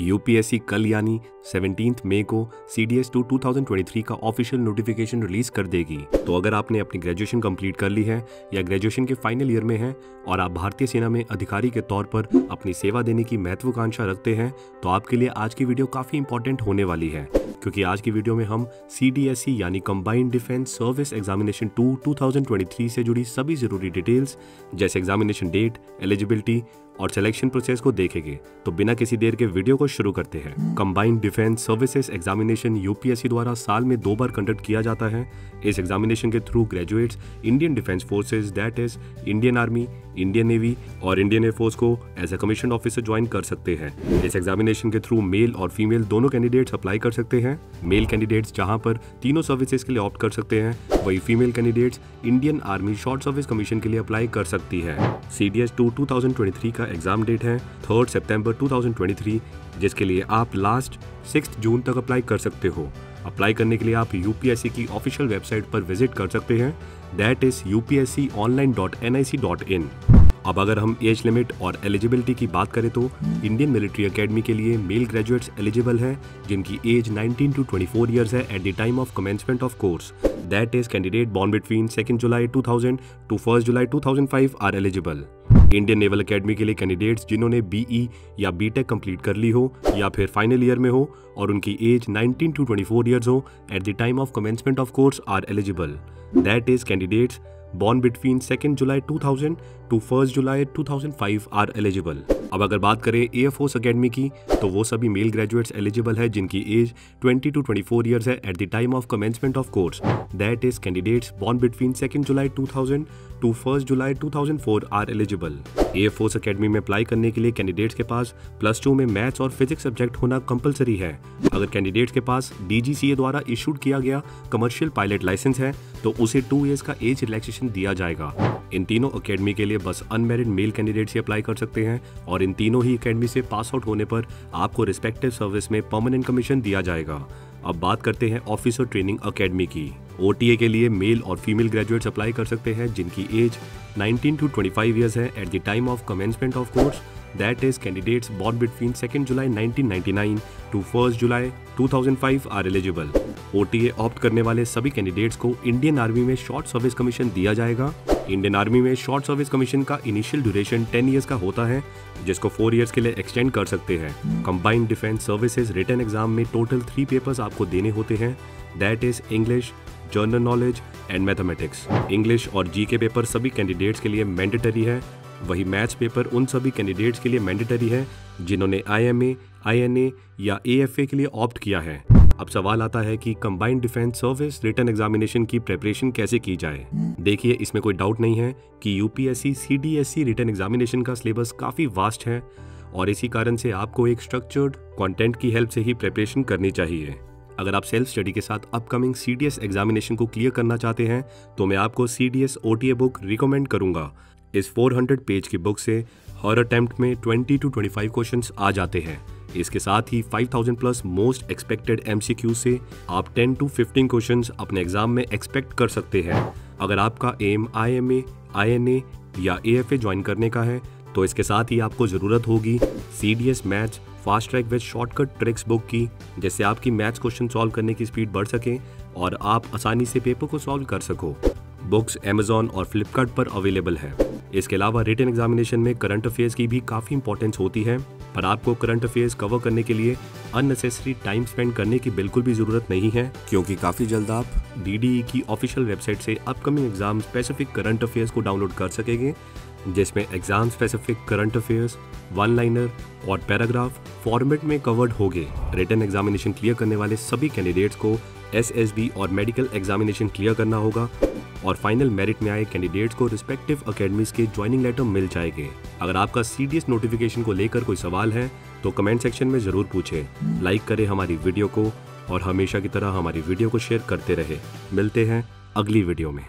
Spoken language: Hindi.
यूपीएससी कल यानी 17 मई को C D S two two का ऑफिशियल नोटिफिकेशन रिलीज़ कर देगी। तो अगर आपने अपनी ग्रेजुएशन कंप्लीट कर ली है या ग्रेजुएशन के फाइनल ईयर में है और आप भारतीय सेना में अधिकारी के तौर पर अपनी सेवा देने की महत्वाकांक्षा रखते हैं तो आपके लिए आज की वीडियो काफ़ी इंपॉर्टेंट होने वाली है। क्योंकि आज की वीडियो में हम सी डी एस यानी combined defence service examination two 2023 से जुड़ी सभी ज़रूरी डिटेल्स जैसे एग्जामिनेशन डेट एलिजिबिलिटी और सिलेक्शन प्रोसेस को देखेंगे। तो बिना किसी देर के वीडियो को शुरू करते हैं। Combined defence services examination UPSC द्वारा साल में दो बार कंडक्ट किया जाता है। इस एग्जामिनेशन के through graduates Indian defence forces that is Indian army Indian navy और इंडियन एयरफोर्स को as a commission officer join कर सकते हैं। इस एग्जामिनेशन के थ्रू मेल और फीमेल दोनों कैंडिडेट्स अप्लाई कर सकते हैं। मेल कैंडिडेट्स जहाँ पर तीनों सर्विसेज़ के लिए ऑप्ट कर सकते हैं। वही female candidates Indian army short service commission के लिए अप्लाई कर सकती है। C D S two two का एग्ज़ाम डेट है थर्ड सितंबर 2023 जिसके लिए आप लास्ट सिक्स जून तक अप्लाई कर सकते हो। अप्लाई करने के लिए आप यूपीएससी की ऑफिशियल वेबसाइट पर विज़िट कर सकते हैं। दैट इज़ इन अब अगर हम एज लिमिट और एलिजिबिलिटी की बात करें तो इंडियन मिलिट्री एकेडमी के लिए मेल ग्रेजुएट्स एलिजिबल हैं, जिनकी एज 19 टू 24 इयर्स है at the time of commencement of course that is candidate born between second July 2000 to first July 2005 are eligible Indian naval academy के लिए कैंडिडेट्स जिन्होंने बीई e या बीटेक कंप्लीट कर ली हो या फिर फाइनल ईयर में हो और उनकी एज 19 टू 24 इयर्स हो at the time of commencement of course are eligible that is candidates born between 2nd July 2000 to 1st July 2005 are eligible अब अगर बात करें एयरफोर्स अकेडमी की तो वो सभी मेल ग्रेजुएट्स एलिजिबल है, जिनकी एज 20 टू 24 इयर्स है at the time of commencement of course that is candidates born between 2nd July 2000 to 1st July 2004 are eligible air force academy में अप्लाई करने के लिए कैंडिडेट्स के पास प्लस टू में मैथ्स और फिजिक्स सब्जेक्ट होना कंपलसरी है। अगर कैंडिडेट्स के पास डीजीसीए द्वारा इशूड किया गया कमर्शियल पायलट लाइसेंस है तो उसे टू ईयर्स का एज रिलैक्सेशन दिया जाएगा। इन तीनों अकेडमी के लिए बस अनमेरिड मेल कैंडिडेट्स ही अप्लाई कर सकते हैं और इन तीनों ही अकेडमी से पास आउट होने पर आपको रिस्पेक्टिव सर्विस में परमानेंट कमीशन दिया जाएगा। अब बात करते हैं ऑफिसर ट्रेनिंग अकेडमी की। ओटीए के लिए मेल और फीमेल ग्रेजुएट्स अप्लाई कर सकते हैं, जिनकी एज 19 टू 25 इयर्स है at the time of commencement of course that is candidates born between 2nd July 1999 to 1st July 2005 are eligible O opt करने वाले सभी कैंडिडेट्स को इंडियन आर्मी में शॉर्ट सर्विस कमीशन दिया जाएगा। इंडियन आर्मी में शॉर्ट सर्विस कमीशन का इनिशियल ड्यूरेशन 10 इयर्स का होता है, जिसको 4 इयर्स के लिए एक्सटेंड कर सकते हैं। Combined defence services written exam में टोटल थ्री पेपर्स आपको देने होते हैं। That is English general knowledge and mathematics English और जी पेपर सभी कैंडिडेट्स के लिए मैंडेटरी है। वही मैथ्स पेपर उन सभी कैंडिडेट्स के लिए मैंडेटरी है, जिन्होंने आई M A I N A या ए एफ़ ए के लिए ऑप्ट किया है। अब सवाल आता है कि combined defence service written examination की प्रिपरेशन कैसे की जाए? देखिए, इसमें कोई डाउट नहीं है कि यूपीएससी सीडीएससी रिटर्न एग्जामिनेशन का सिलेबस काफ़ी वास्ट है, और इसी कारण से आपको एक स्ट्रक्चर्ड कंटेंट की हेल्प से ही प्रिपरेशन करनी चाहिए। अगर आप सेल्फ स्टडी के साथ अपकमिंग सीडीएस एग्जामिनेशन को क्लियर करना चाहते हैं तो मैं आपको C D S book recommend करूँगा। इस 400 पेज की बुक से हर अटेम्प्ट में 20 टू 25 क्वेश्चंस आ जाते हैं। इसके साथ ही 5000 प्लस मोस्ट एक्सपेक्टेड एमसीक्यू से आप 10 टू 15 क्वेश्चंस अपने एग्ज़ाम में एक्सपेक्ट कर सकते हैं। अगर आपका M I M A I N A या ए एफ़ ए ज्वाइन करने का है तो इसके साथ ही आपको ज़रूरत होगी C D S maths fast track with shortcut tricks book की, जिससे आपकी मैथ्स क्वेश्चन सॉल्व करने की स्पीड बढ़ सके और आप आसानी से पेपर को सॉल्व कर सको। बुक्स अमेजोन और फ्लिपकार्ट पर अवेलेबल है। इसके अलावा रिटर्न एग्जामिनेशन में करंट अफेयर्स की भी काफ़ी इंपॉर्टेंस होती है, पर आपको करंट अफेयर्स कवर करने के लिए अननेसेसरी टाइम स्पेंड करने की बिल्कुल भी ज़रूरत नहीं है, क्योंकि काफ़ी जल्द आप डी की ऑफिशियल वेबसाइट से upcoming exam specific current affairs को डाउनलोड कर सकेंगे जिसमें exam specific current affairs one liner और पैराग्राफ फॉर्मेट में कवर्ड हो गए रिटर्न एग्जामिनेशन क्लियर करने वाले सभी कैंडिडेट्स को एसएसबी और मेडिकल एग्जामिनेशन क्लियर करना होगा और फाइनल मेरिट में आए कैंडिडेट्स को रिस्पेक्टिव अकेडमीज के ज्वाइनिंग लेटर मिल जाएँगे। अगर आपका सीडीएस नोटिफिकेशन को लेकर कोई सवाल है तो कमेंट सेक्शन में ज़रूर पूछें। लाइक करें हमारी वीडियो को और हमेशा की तरह हमारी वीडियो को शेयर करते रहे। मिलते हैं अगली वीडियो में।